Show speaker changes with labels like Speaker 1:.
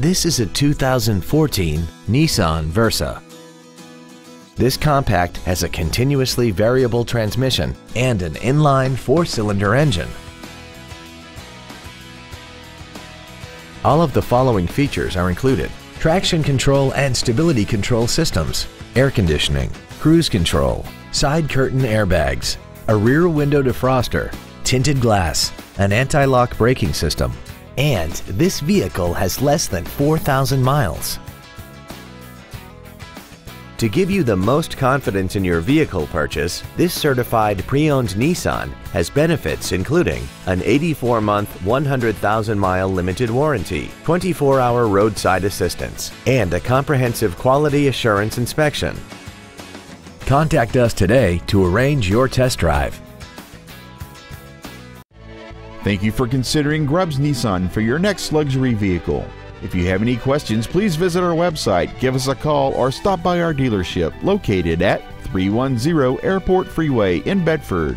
Speaker 1: This is a 2014 Nissan Versa. This compact has a continuously variable transmission and an inline four-cylinder engine. All of the following features are included. Traction control and stability control systems, air conditioning, cruise control, side curtain airbags, a rear window defroster, tinted glass, an anti-lock braking system, and this vehicle has less than 4,000 miles. To give you the most confidence in your vehicle purchase, this certified pre-owned Nissan has benefits including an 84-month, 100,000-mile limited warranty, 24-hour roadside assistance, and a comprehensive quality assurance inspection. Contact us today to arrange your test drive.
Speaker 2: Thank you for considering Grubbs Nissan for your next luxury vehicle. If you have any questions, please visit our website, give us a call, or stop by our dealership located at 310 Airport Freeway in Bedford.